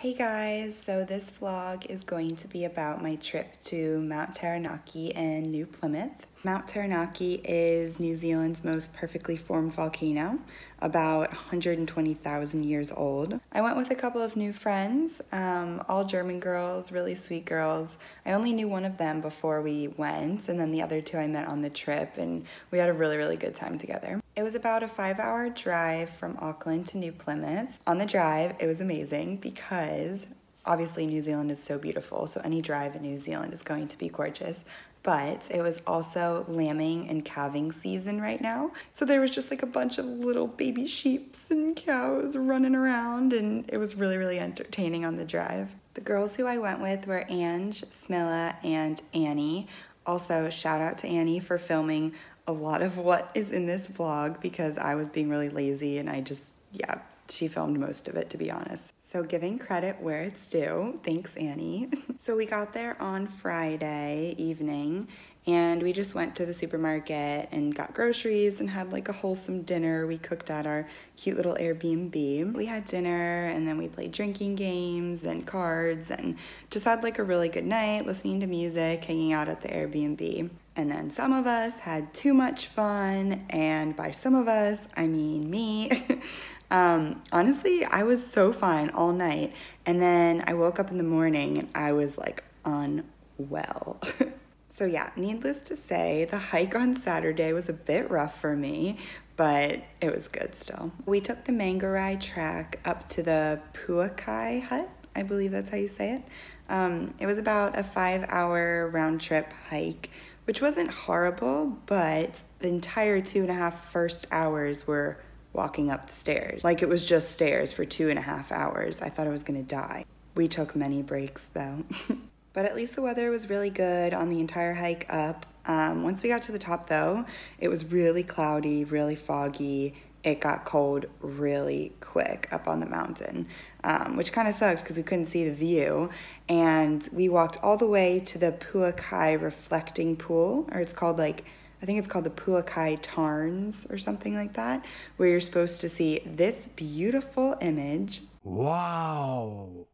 Hey guys, so this vlog is going to be about my trip to Mount Taranaki and New Plymouth. Mount Taranaki is New Zealand's most perfectly formed volcano, about 120,000 years old. I went with a couple of new friends, um, all German girls, really sweet girls. I only knew one of them before we went, and then the other two I met on the trip, and we had a really, really good time together. It was about a five hour drive from Auckland to New Plymouth. On the drive, it was amazing because obviously New Zealand is so beautiful, so any drive in New Zealand is going to be gorgeous but it was also lambing and calving season right now. So there was just like a bunch of little baby sheeps and cows running around and it was really, really entertaining on the drive. The girls who I went with were Ange, Smilla, and Annie. Also, shout out to Annie for filming a lot of what is in this vlog because I was being really lazy and I just, yeah, she filmed most of it to be honest. So giving credit where it's due. Thanks, Annie. so we got there on Friday evening and we just went to the supermarket and got groceries and had like a wholesome dinner. We cooked at our cute little Airbnb. We had dinner and then we played drinking games and cards and just had like a really good night listening to music, hanging out at the Airbnb. And then some of us had too much fun, and by some of us, I mean me. Um, honestly, I was so fine all night. And then I woke up in the morning and I was like unwell. so, yeah, needless to say, the hike on Saturday was a bit rough for me, but it was good still. We took the Mangorei track up to the Pouakai hut. I believe that's how you say it. Um, it was about a five hour round trip hike, which wasn't horrible, but the entire two and a half first hours were walking up the stairs. Like it was just stairs for two and a half hours. I thought I was gonna die. We took many breaks though. but at least the weather was really good on the entire hike up. Um, once we got to the top though, it was really cloudy, really foggy. It got cold really quick up on the mountain, um, which kind of sucked because we couldn't see the view. And we walked all the way to the Pouakai reflecting pool, or it's called like I think it's called the Pouakai Tarns or something like that, where you're supposed to see this beautiful image. Wow.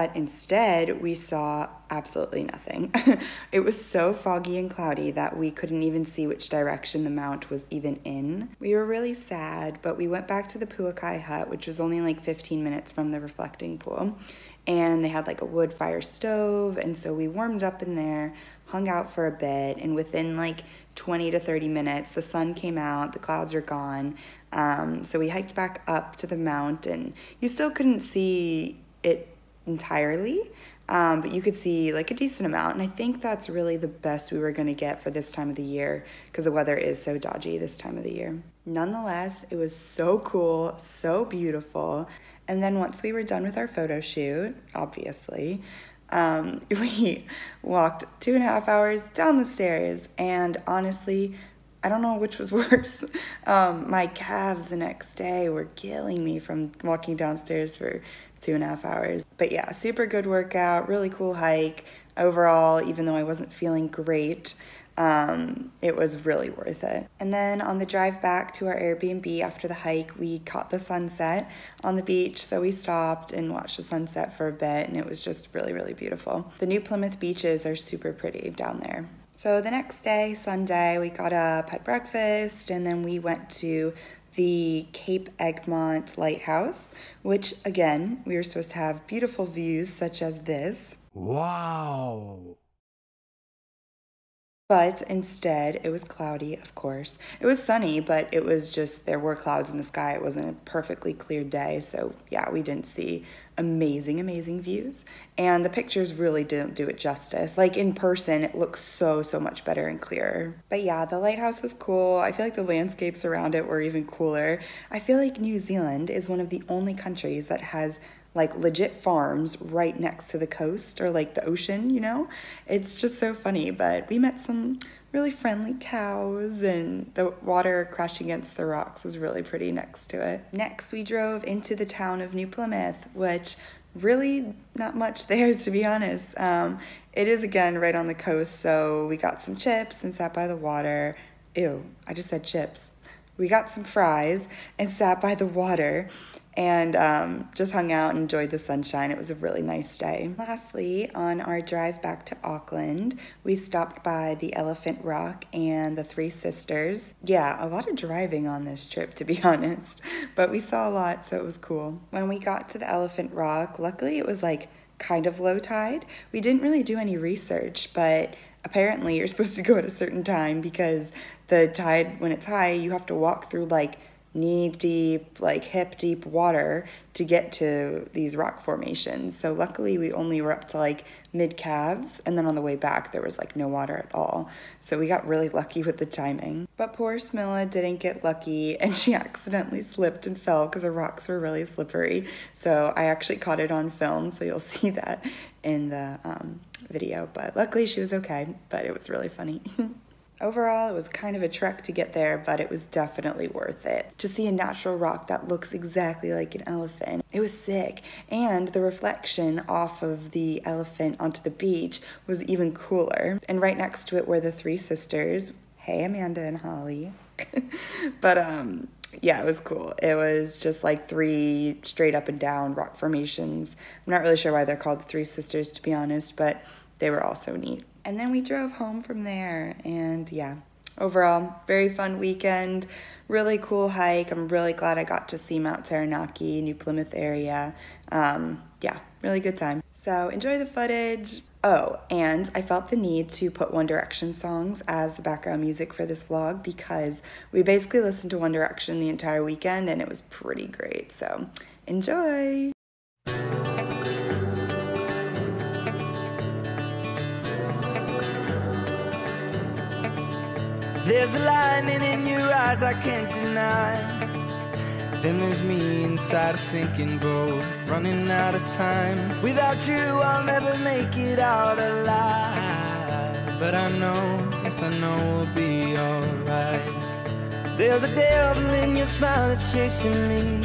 But instead, we saw absolutely nothing. it was so foggy and cloudy that we couldn't even see which direction the mount was even in. We were really sad, but we went back to the Pouakai hut, which was only like 15 minutes from the reflecting pool. And they had like a wood fire stove, and so we warmed up in there, hung out for a bit, and within like 20 to 30 minutes, the sun came out, the clouds were gone. Um, so we hiked back up to the mountain. You still couldn't see it entirely, um, but you could see like a decent amount. And I think that's really the best we were going to get for this time of the year because the weather is so dodgy this time of the year. Nonetheless, it was so cool, so beautiful. And then once we were done with our photo shoot, obviously, um, we walked two and a half hours down the stairs, and honestly, I don't know which was worse. Um, my calves the next day were killing me from walking downstairs for two and a half hours. But yeah, super good workout, really cool hike. Overall, even though I wasn't feeling great, um, it was really worth it. And then on the drive back to our Airbnb after the hike, we caught the sunset on the beach. So we stopped and watched the sunset for a bit, and it was just really, really beautiful. The New Plymouth beaches are super pretty down there. So the next day, Sunday, we got up, had breakfast, and then we went to the Cape Egmont Lighthouse, which again, we were supposed to have beautiful views such as this. Wow! But instead, it was cloudy, of course. It was sunny, but it was just there were clouds in the sky. It wasn't a perfectly clear day. So, yeah, we didn't see amazing, amazing views. And the pictures really didn't do it justice. Like in person, it looks so, so much better and clearer. But yeah, the lighthouse was cool. I feel like the landscapes around it were even cooler. I feel like New Zealand is one of the only countries that has like legit farms right next to the coast or like the ocean, you know? It's just so funny. But we met some really friendly cows, and the water crashing against the rocks was really pretty next to it. Next, we drove into the town of New Plymouth, which really not much there to be honest. Um, it is again right on the coast, so we got some chips and sat by the water. Ew, I just said chips We got some fries and sat by the water and um, just hung out and enjoyed the sunshine. It was a really nice day. Lastly, on our drive back to Auckland, we stopped by the Elephant Rock and the Three Sisters. Yeah, a lot of driving on this trip, to be honest, but we saw a lot, so it was cool. When we got to the Elephant Rock, luckily it was like kind of low tide. We didn't really do any research, but apparently you're supposed to go at a certain time because the tide, when it's high, you have to walk through like knee deep, like hip deep water to get to these rock formations. So luckily we only were up to like mid calves and then on the way back there was like no water at all. So we got really lucky with the timing. But poor Smilla didn't get lucky and she accidentally slipped and fell because the rocks were really slippery. So I actually caught it on film so you'll see that in the um, video. But luckily she was okay, but it was really funny. Overall, it was kind of a trek to get there, but it was definitely worth it. To see a natural rock that looks exactly like an elephant, it was sick. And the reflection off of the elephant onto the beach was even cooler. And right next to it were the three sisters. Hey, Amanda and Holly. but, um, yeah, it was cool. It was just like three straight up and down rock formations. I'm not really sure why they're called the Three Sisters, to be honest, but they were all so neat. And then we drove home from there. And yeah, overall, very fun weekend. Really cool hike. I'm really glad I got to see Mount Taranaki, New Plymouth area. Um, yeah, really good time. So enjoy the footage. Oh, and I felt the need to put One Direction songs as the background music for this vlog because we basically listened to One Direction the entire weekend and it was pretty great. So enjoy! There's lightning in your eyes I can't deny. Then there's me inside a sinking boat, running out of time. Without you, I'll never make it out alive. But I know, yes, I know we'll be alright. There's a devil in your smile that's chasing me.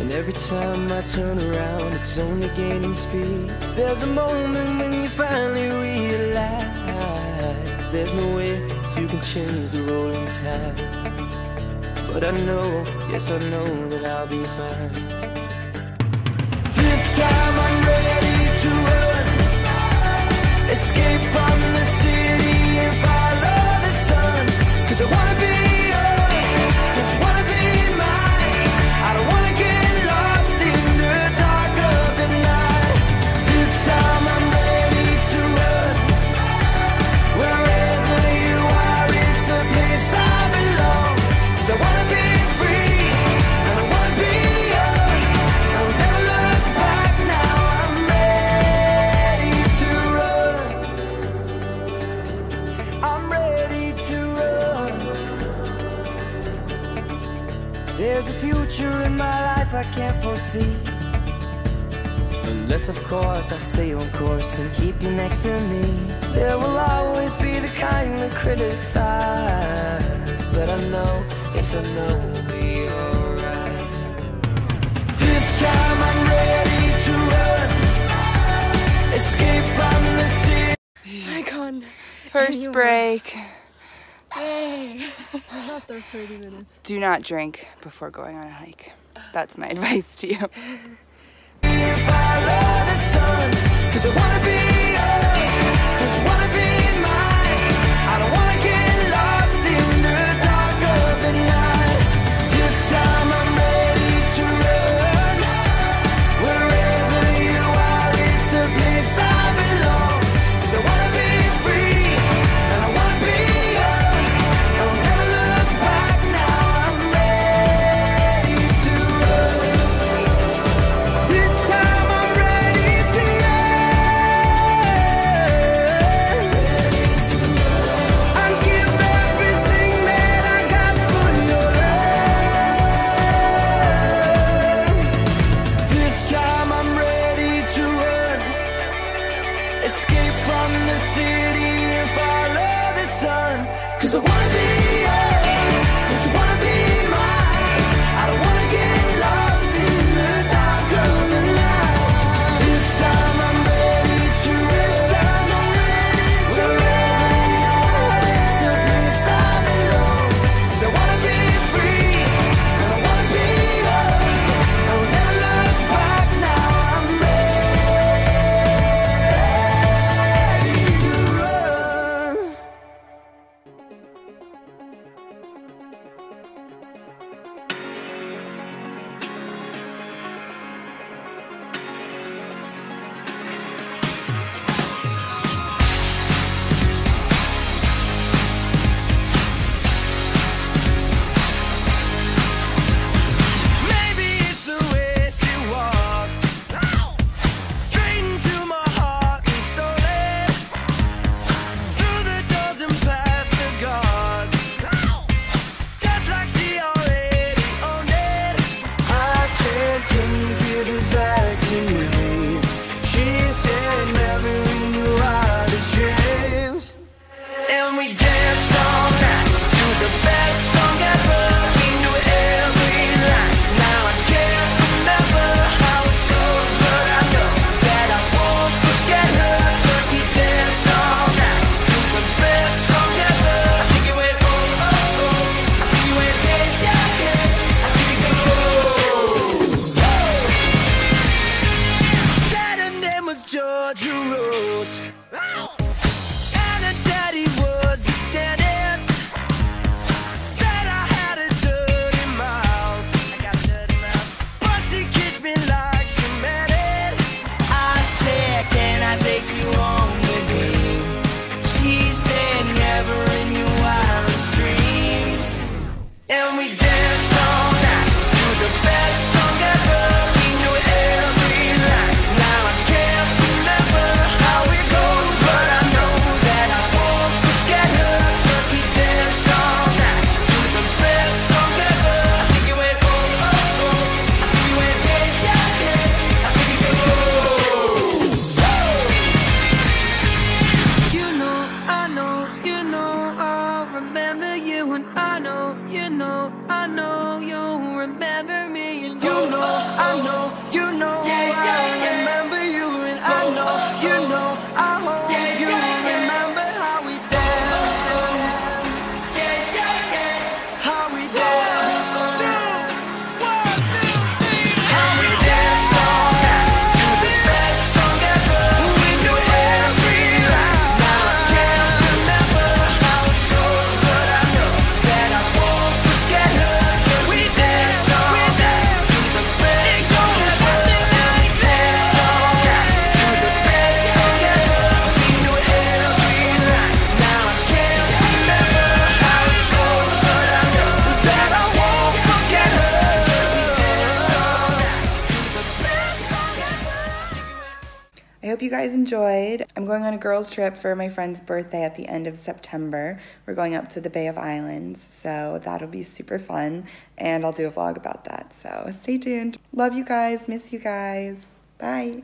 And every time I turn around, it's only gaining speed. There's a moment when you finally realize there's no way you can change the rolling tide. But I know, yes, I know that I'll be fine. This time I'm ready to run, escape from the can't. Unless, of course, I stay on course and keep you next to me. There will always be the kind that criticize. But I know, yes, I know we'll be alright. This time I'm ready to run. Escape from the city. Oh Icon. First Anyway. break. Yay! After 30 minutes. Do not drink before going on a hike. That's my advice to you. from the city and follow the sun. Cause I wanna be. Hope you guys enjoyed. I'm going on a girls' trip for my friend's birthday at the end of September. We're going up to the Bay of Islands, so that'll be super fun, and I'll do a vlog about that. So stay tuned. Love you guys, miss you guys. Bye.